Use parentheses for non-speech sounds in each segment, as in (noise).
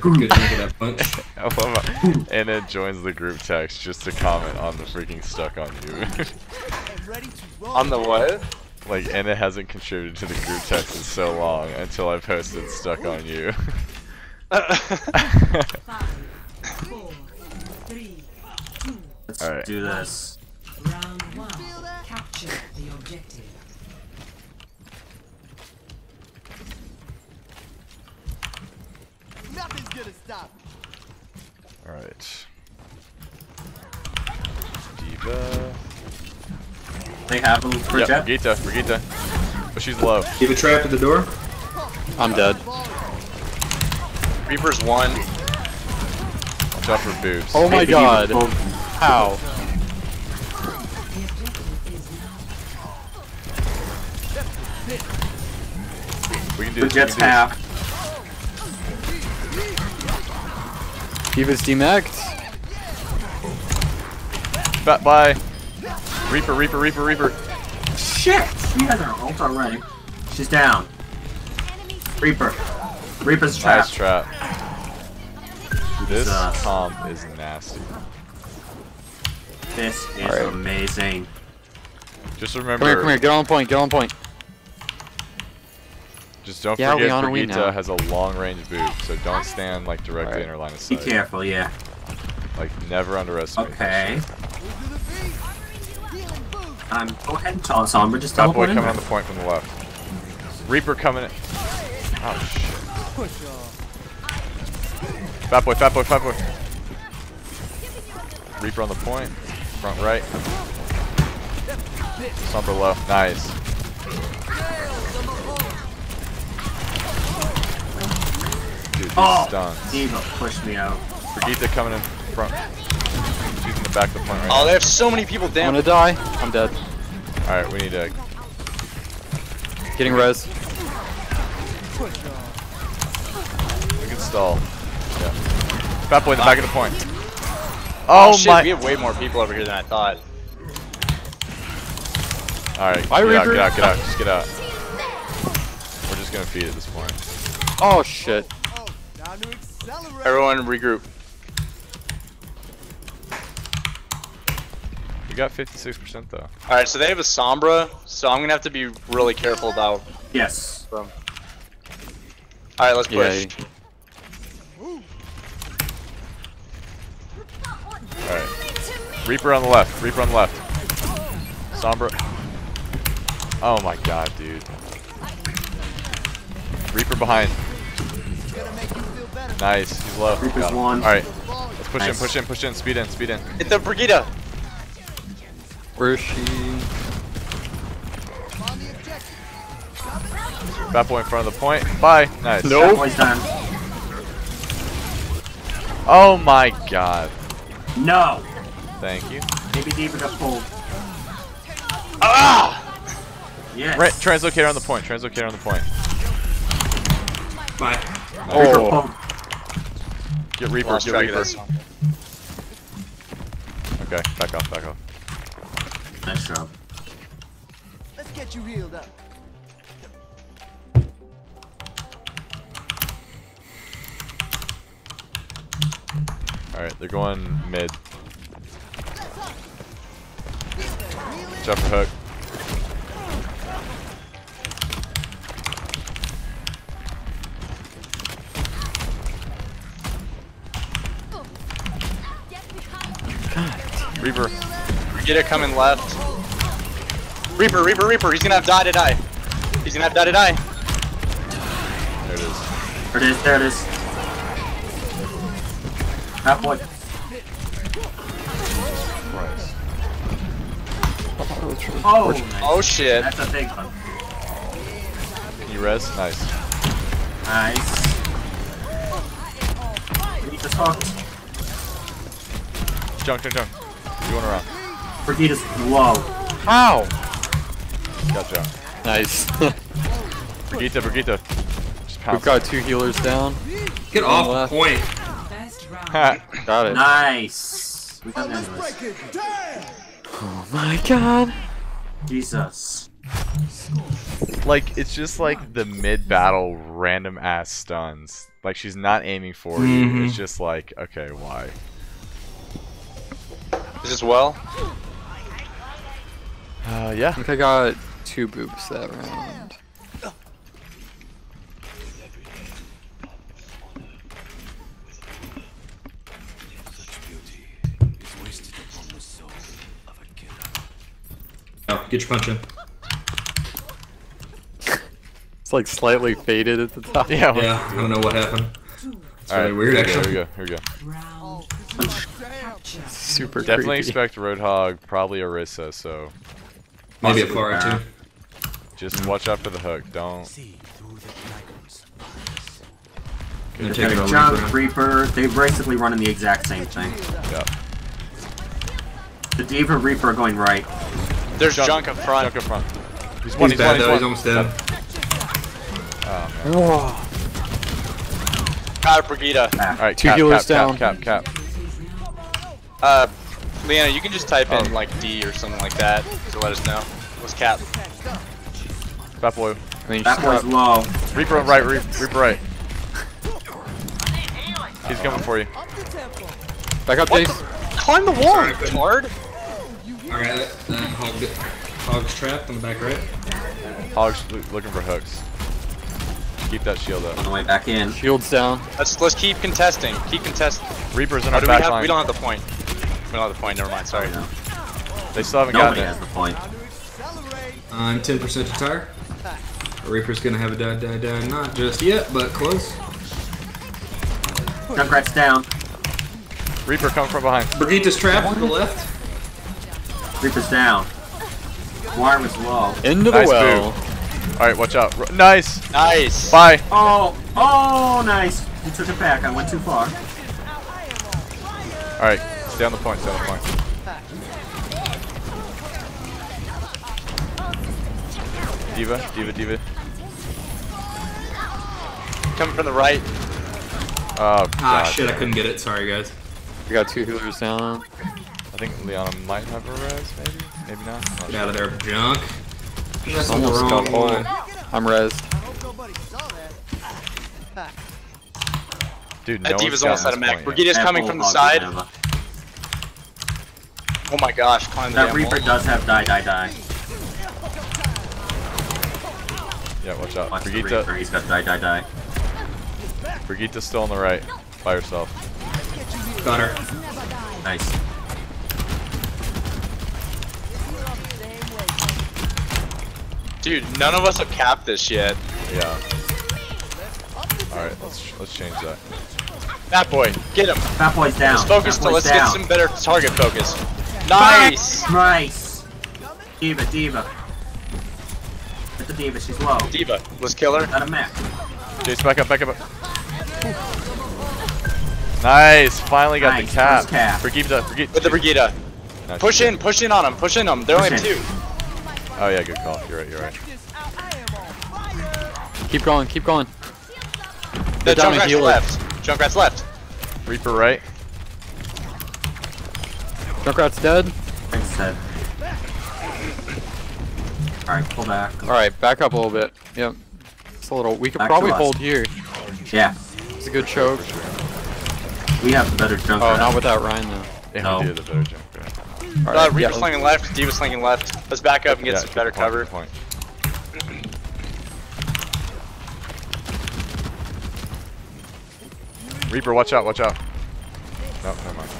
good thing of that punch. (laughs) I love joins the group text just to comment on the freaking stuck on you. (laughs) On the what? like Anna hasn't contributed to the group text in so long until I posted stuck on you. (laughs) Five, four, three, two, Let's Alright. do this. round one. Capture the objective. Alright. D.Va. They have them for Yep, Jet. Brigitte, Brigitte. But she's low. Keep a trap at the door. I'm dead. Reaper's one. Watch out for boobs. Oh my god. Oh. How? The objective is now We can do The this. Jet's we can do half. D.Va's demaxed. this. Ba- bye. Reaper, Reaper, Reaper, Reaper. Shit! She has her ult already. She's down. Reaper. Reaper's trap. Nice trapped. trap. This Jesus. Uh, comp is nasty. This is Alright. amazing. Just remember. Come here, come here. Get on point. Get on point. Just don't Yeah, forget Leon, Brigitte has a long range boot, so don't stand like directly Alright. in her line of sight. Be careful, yeah. Like never underestimate. Okay. Move to the beat. Healing boost. Um, go ahead and toss Sombra. Just Fat boy coming on the point from the left. Reaper coming in. Oh shit. Push off. Fat boy, fat boy, fat boy. Reaper on the point. Front right. Sombra low. Nice. Dude, these Oh! stuns. D.Va pushed me out. Brigitte coming in front. She's in the back of the point right Oh, they have so many people down. I'm gonna die. I'm dead. Alright, we need to Getting res. Push off. we can stall. Yeah. Fat boy in the back of the point. Oh, Oh, shit, my we have way more people over here than I thought. Alright, Bye, get out, get out, get out, just get out. We're just gonna feed at this point. Oh shit. Everyone regroup. We got 56% though. Alright, so they have a Sombra, so I'm gonna have to be really careful about Yes. Alright, let's Yeah. push. Alright. Reaper on the left, Reaper on the left. Sombra. Oh my god, dude. Reaper behind. It's gonna make you feel better. Nice, he's low. Reaper's Got him. one. Alright, let's push in, Nice. push in, push in, speed in, speed in. Hit the Brigida! Where is she? On the objective. Fat boy in front of the point. Bye. Nice. That boy's done. Oh my god. No! Thank you. Maybe D.Va got pulled. Ah! Yes. Right, translocator on the point, translocator on the point. Bye. Reaper Oh, pulled. Get Reaper, Lost get track Reaper. Okay, back off, back off. Nice job. Let's get you healed up. Alright, they're going mid. Jump for hook. Reaper. Brigitte coming left. Reaper, Reaper, Reaper, he's gonna have die to die. He's gonna have die to die. There it is. There it is, there it is. That boy. Christ. Oh, nice. Oh shit. That's a big one. Can you res? Nice. Nice. Need to talk. Junk, junk, junk. Going around. Brigitte's low. How? Gotcha. Nice. (laughs) Brigitte, Brigitte. We've got two healers down. Get On off the left. point. Best round. Ha. Got it. Nice. We got anyways. It. Oh my god. Jesus. like, it's just like the mid battle random ass stuns. Like, Like she's not aiming for you. Mhm. It's just like, okay, why? Is this well? Uh, yeah. I think I got two boobs that round. Oh, get your punch in. (laughs) It's like slightly faded at the top. Yeah. Yeah, I don't know what happened. It's All really right, weird, here we go, actually. Here we go. Here we go. Round capture. Super Definitely creepy. expect Roadhog, probably Orisa. So Maybe a Possibly far or Baron. two. just watch out for the hook. Don't. They've take it got a on Junk, Reaper. Reaper. They basically running the exact same thing. Yep. The D.Va Reaper are going right. There's Junk- junk up front. Junk up front. He's one. He's He's, bad one. He's though, he's almost dead. Oh, Got it, Brigida. Ah, All right. Two cap, healers cap, down. Cap. Cap. Cap. Uh, Lianna, you can just type in Oh. like D or something like that to let us know. What's cap? Fat boy. I mean, that boy's low. Reaper right. Reaper, Reaper right. He's coming for you. back up, What Jace. Climb the wall, retard! Alright, that, that hog, hog's trapped on the back right. Hog's looking for hooks. Keep that shield up. On the way back in. Shields down. Let's let's keep contesting. Keep contesting. Reaper's in Oh, our do we back have? line. We don't have the point. We don't have the point. Never mind. Sorry. Oh, no. They still haven't Nobody gotten has the point. I'm 10% to tire. Reaper's gonna have a die, die, die. Not just yet, but close. Junkrat's down. Reaper coming from behind. Brigitta's trapped to the left. Reaper's down. Warren was low. Into the Nice well. All right, watch out. R- Nice. Nice. Bye. Oh, oh, nice. You took it back. I went too far. All right, stay on the point. Stay on the point. D.Va, D.Va, D.Va. Coming from the right. Oh god. Ah, shit, I couldn't get it. Sorry, guys. We got two healers down. I think Leona might have a res, maybe, maybe not. Not Get sure. out of there, junk. That's on the Almost wrong got hold. one. I'm rezzed. Hope nobody saw that. Dude, That no D.Va's almost gotten out of this mech. point. Brigida's coming from the side. doesn't have Oh my gosh, climb the That Reaper wall. does have die, die, die. Yeah, watch out. Watch the Brigitte, Reaper. He's got die, die, die. Brigitte's still on the right, by herself. Got her. Nice. Dude, none of us have capped this yet. Yeah. All right, let's let's change that. That boy, get him. Fat boy's down. Let's focus. Fat To, boy's let's down. get some better target focus. Nice. Nice. D.Va, D.Va. Get the D.Va. She's low. D.Va, let's kill her. Got a mech. Jace, back up, back up. Nice, finally got Nice, the cap. first cap. Brigitte, Brigitte. With the Brigida. Nice. Push in, push in on him, push in on him. They only Push have two. Oh yeah, good call. You're right. You're right. Keep going, keep going. The They're down a Junkrat's left. Junkrat's left. Reaper right. Junkrat's dead. Thanks, Ted. Alright, pull back. Alright, back up a little bit. Yep. Just a little. We could Back probably hold here. Yeah, It's a good choke. we have the better jump. Oh, not without Rein though. Yeah, No. we did the better jump. Right. Uh, Alright, Reaper yeah. slinging left, D.Va slinging left. Let's back up and get Yeah, some better cover. point. (clears throat) Reaper, watch out, watch out. No, never mind.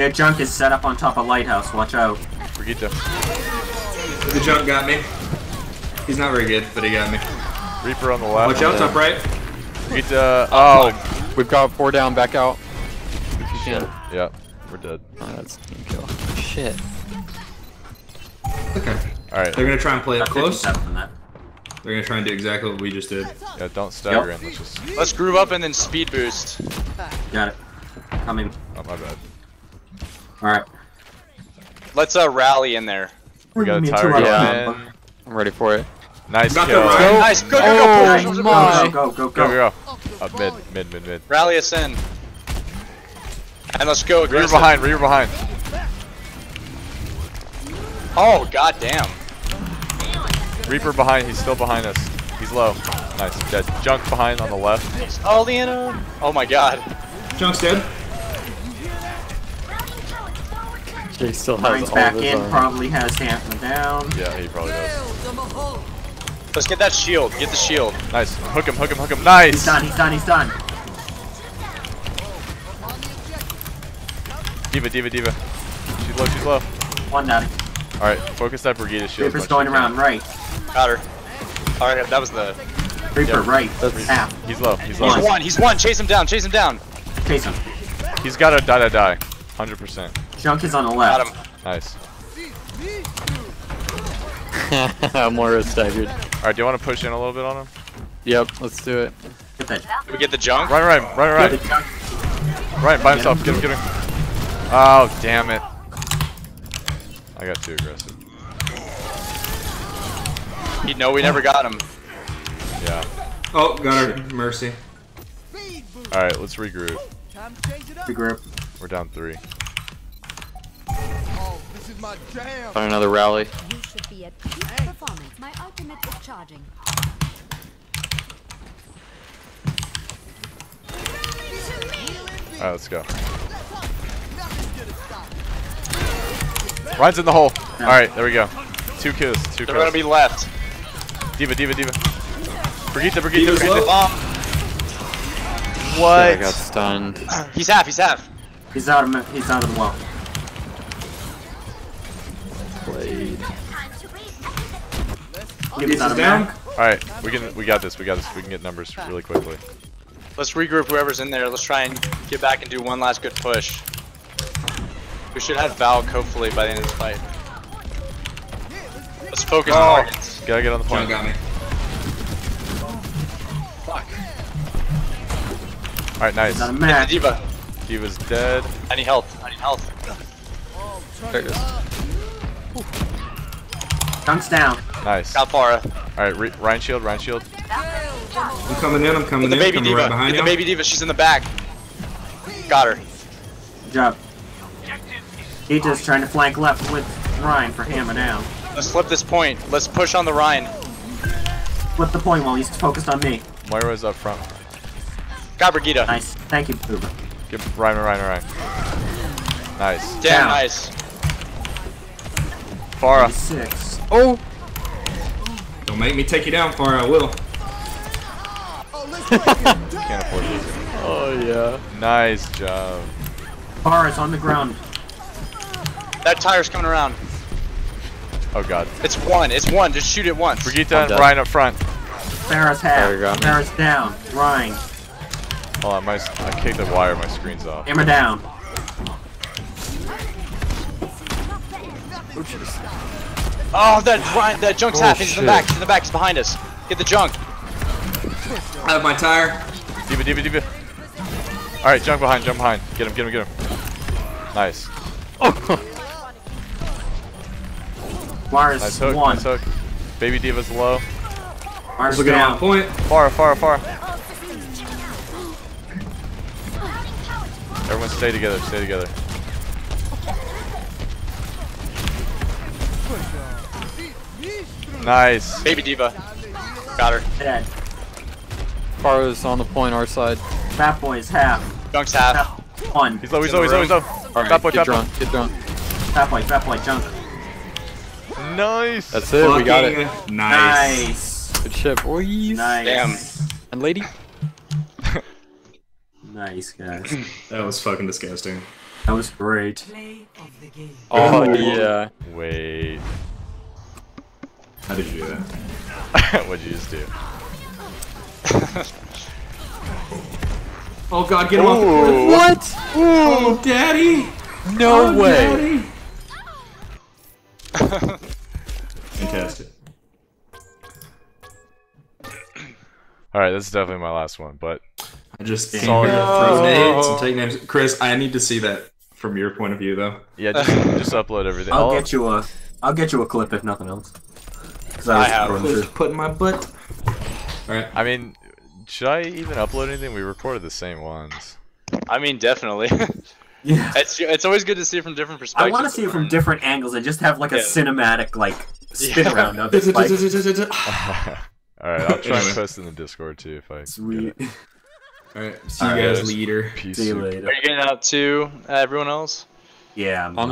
Their junk is set up on top of Lighthouse. Watch out. Brigitte. The junk got me. He's not very good, but he got me. Reaper on the left. Watch out, top right. Brigitte. Uh, oh, We've got four down, back out. If you can. yeah, we're dead. Oh, that's team kill. Shit. Okay. All right, They're gonna try and play it Got close. They're gonna try and do exactly what we just did. yeah, don't stagger in. Let's just. Let's groove up and then speed boost. Got it. Coming. Oh my bad. Alright. Let's uh rally in there. We got a tire Yeah. don't going know. in. I'm ready for it. Nice Got kill. right. Nice, go, go, go, Oh push, push, push, my. Go, go, go, Go, go. go, go. Up mid, mid, mid, mid. Rally us in. And let's go Reaper aggressive. behind, Reaper behind. Oh, goddamn. Reaper behind, he's still behind us. He's low. Nice. Dead. Junk behind on the left. Oh, Leona. Oh my god. Junk's dead. He still has Rein's all back of his in, armor. probably has Hampton down. Yeah, he probably does. Let's get that shield. Get the shield. Nice. Hook him, hook him, hook him. Nice. He's done, he's done, he's done. D.Va, D.Va, D.Va. She's low, she's low. One down. Alright, focus that Brigida shield. as Reaper's going around right. Got her. Alright, that was the. Reaper Yeah, right. that's- Half. He's low, he's low. He's one. He's one. Chase him down. Chase him down. Chase him. He's gotta die, die, die. 100%. Junk is on the Got left. him. Nice. (laughs) Moira staggered. Alright, do you want to push in a little bit on him? Yep, let's do it. Get that. Did we get the junk? Rein, Rein, Rein, Get the Rein. by himself. Get him, get him. Oh, damn it. I got too aggressive. He know we never got him. Yeah. Oh, got her. Mercy. Alright, let's regroup. Time to change it up. Regroup. We're down three. Oh, this is my jam. Find another rally. You should be at peak performance. My ultimate is charging. Alright, let's go. Rein's in the hole. Alright, there we go. Two kills, two They're gonna be left. D.Va, D.Va, D.Va. Brigitte, Brigitte, D.Va's Brigitte. low. Oh. Bomb. I got stunned. He's half. He's half. He's out of he's out of the well. He's Pieces out of down. Alright, we can we got this, we got this. We can get numbers really quickly. Let's regroup whoever's in there. Let's try and get back and do one last good push. We should have Valk hopefully by the end of this fight. Let's focus on Oh. targets. Gotta get on the Junk point. got me. Fuck. Alright, nice. Not a of Get the match. D.Va. D.Va's dead. I need health. I need health. There it is. Junk's down. Nice. Got Pharah. Alright, Re- Rein Shield, Rein Shield. I'm coming in. I'm coming Get the in. baby coming D.Va. right behind Get the baby D.Va. She's in the back. Got her. Good job. Gita's trying to flank left with Rein for hammer down. Let's flip this point. Let's push on the Rein. Flip the point while he's focused on me. Moira's up front. Got Brigida. Nice. Thank you, Boober. Give Rein, Rein, Rein. Nice. Damn Down. nice. Pharah. Six. Oh! Don't make me take you down, far. I will. Can't afford this. Oh yeah. Nice job. Pharah's on the ground. That tire's coming around. Oh god. It's one. It's one. Just shoot it once. Brigitte I'm and. Rein up front. Pharah's half. Pharah got me. Pharah's down. Rein. Hold on, my s- I kicked the wire, my screen's off. Hammer down. Oh, that Rein, that junk's Oh, half. He's in the back. He's in the back. He's behind us. Get the junk. I have my tire. D.Va, D.Va, D.Va. Alright, jump behind, jump behind. Get him, get him, get him. Nice. (laughs) Oh. Mars Nice hook, one. nice hook. Baby D.Va's low. Mars Also get on down. point. Far, far, far. Everyone stay together, stay together. Nice. Baby D.Va. Got her. Dead. Pharah's on the point, our side. Fat boy's half. Junk's half. Half. One. He's low, he's in low, the he's low, he's low. Alright, Fat boy, get fat boy. drunk, get drunk. Fat boy, fat boy, junk. Nice. That's it, we got it. Nice. Nice. Good shit, boys. Nice. Damn. And lady? (laughs) Nice, guys. (laughs) That was fucking disgusting. That was great. Play of the game. Oh, yeah. Wait. How did you do that? (laughs) What'd you just do? Oh god, get him off the cliff. What? Oh, daddy. No Oh, way. daddy. (laughs) Fantastic. Alright, this is definitely my last one, but I just came Solid. here to throw No. nades and take names. Chris, I need to see that from your point of view, though. yeah, just, just upload everything. I'll All- get you a. I'll get you a clip if nothing else. 'Cause I was have. going Chris, through- put in my butt. All right. I mean, should I even upload anything? We recorded the same ones. I mean, definitely. (laughs) Yeah. it's it's always good to see it from different perspectives. I want to see it from different angles and just have like a Yeah. cinematic like (laughs) spin Yeah. around of it. (laughs) Like, Alright, I'll try and post in the Discord too if I Sweet. Alright, see you Alright, guys guys. later. Peace. See you later. Are you getting out to uh, everyone else? Yeah. I'm- I'm